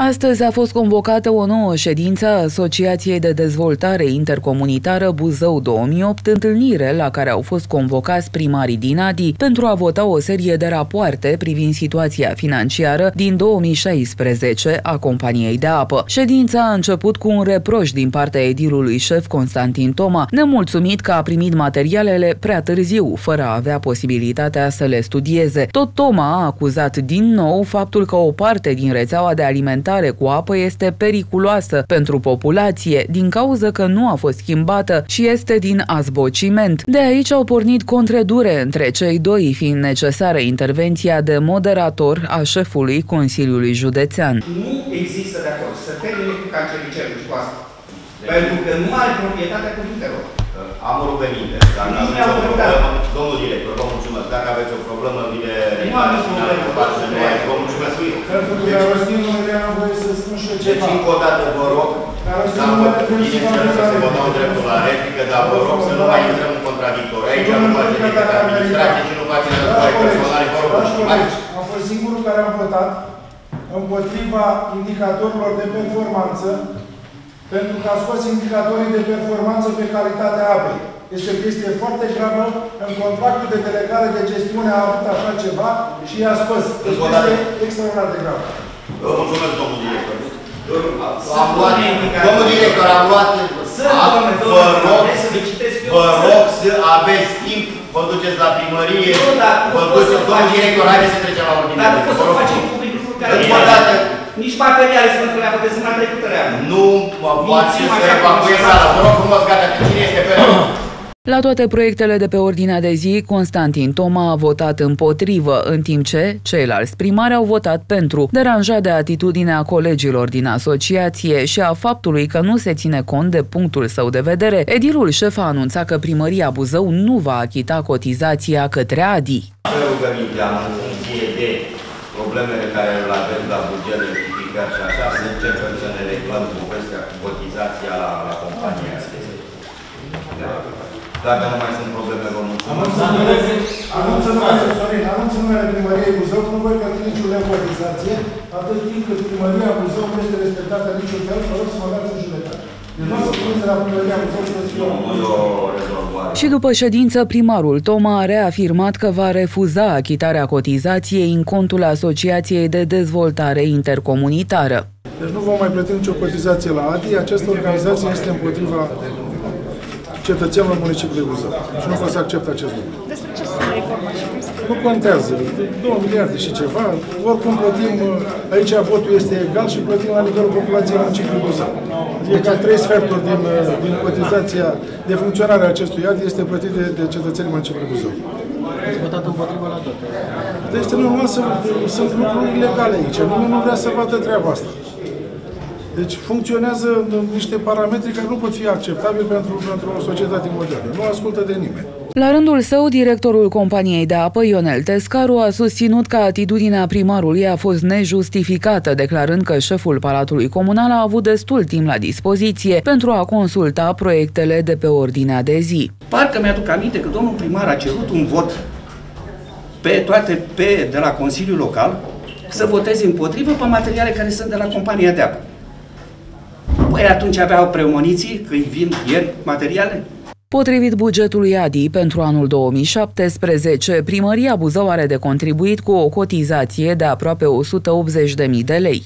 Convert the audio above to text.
Astăzi a fost convocată o nouă ședință a Asociației de Dezvoltare Intercomunitară Buzău 2008, întâlnire la care au fost convocați primarii din ADI pentru a vota o serie de rapoarte privind situația financiară din 2016 a companiei de apă. Ședința a început cu un reproș din partea edilului șef Constantin Toma, nemulțumit că a primit materialele prea târziu, fără a avea posibilitatea să le studieze. Tot Toma a acuzat din nou faptul că o parte din rețeaua de alimentare alimentare cu apă este periculoasă pentru populație din cauza că nu a fost schimbată și este din azbociment. De aici au pornit contredure între cei doi, fiind necesară intervenția de moderator a șefului Consiliului Județean. Nu există de acord să termine cu cancericerul și cu asta. Pentru că nu are proprietatea cuvintelor. Am o rugăminte. Dacă aveți o problemă, domnul director, vă mulțumesc. Dacă aveți o problemă, vi de... Nu am nicio problemă. Vă mulțumesc. Pentru că la Rostin nu am voie să spun și eu Deci, ceva. încă o dată, vă rog, să am bineînțeles să se vă dau dreptul la replică, dar vă rog să nu mai intrăm în contradictor. Aici nu face decât administrație și nu face război personale. Vă rog, Dragi colegi, știți? am fost singurul care am votat împotriva indicatorilor de performanță pentru că a scos indicatorii de performanță pe calitatea apei. Este o chestie foarte gravă. În contractul de delegare de gestiune a avut așa ceva și i-a scos. Deci Încă o dată. este extraordinar de grav. Vă mulțumesc, domnul director. Am luat, domnul director, am luat, Sunt, am- domnule, vă domnule, rog, vreți să vă citesc eu? vă Sunt. rog să aveți timp, vă duceți la primărie, Nu, dar nu vă pot să duceți, domnul faci- director, haideți să trecem la ordine. Dar nu de zi, poți vă să rog faci frumos. public lucruri care Încă o dată, Nici materiale sunt că le-a făcut săptămâna trecută le-am. nu mă poate Mințim să așa cum evacuez se sala, face. vă rog frumos, gata, cine este pe rog? La toate proiectele de pe ordinea de zi, Constantin Toma a votat împotrivă, în timp ce ceilalți primari au votat pentru, deranjat de atitudinea colegilor din asociație și a faptului că nu se ține cont de punctul său de vedere. Edilul șef a anunțat că primăria Buzău nu va achita cotizația către ADI. Pe rugămintea, în funcție de problemele care le avem la buget, rectificări și așa, să începem să ne reglăm povestea cu cotizația la, la compania asta. Dacă nu mai sunt probleme, vă mulțumesc. Anunț în numele, Sorin, anunț în numele primăriei Buzău că nu voi plăti niciun leu cotizație, atât timp cât primăria Buzău nu este respectată niciun fel, vă rog să mă dați în judecată. Deci nu o să spuneți de la primăria Buzău că să Nu e o rezolvare. Și după ședință, primarul Toma a reafirmat că va refuza achitarea cotizației în contul Asociației de Dezvoltare Intercomunitară. Deci nu vom mai plăti nicio cotizație la ADI. Această organizație este împotriva cetățenilor municipiului Buzău. Și nu pot să accept acest lucru. Despre ce sumă e vorba și cum se Nu contează. 2 miliarde și ceva. Oricum plătim, aici votul este egal și plătim la nivelul populației municipiului Buzău. Adică ca trei sferturi din, din cotizația de funcționare a acestui ADI este plătit de, de cetățenii municipiului Buzău. Ați votat împotriva la toate. Deci este normal să, sunt lucruri ilegale aici. Nimeni nu vrea să vadă treaba asta. Deci funcționează niște parametri care nu pot fi acceptabili pentru, pentru o societate modernă. Nu ascultă de nimeni. La rândul său, directorul companiei de apă, Ionel Tescaru, a susținut că atitudinea primarului a fost nejustificată, declarând că șeful Palatului Comunal a avut destul timp la dispoziție pentru a consulta proiectele de pe ordinea de zi. Parcă mi-aduc aminte că domnul primar a cerut un vot pe toate pe de la Consiliul Local să voteze împotrivă pe materiale care sunt de la compania de apă. Păi atunci aveau premoniții că îi vin ieri materiale? Potrivit bugetului ADI pentru anul 2017, primăria Buzău are de contribuit cu o cotizație de aproape 180.000 de lei.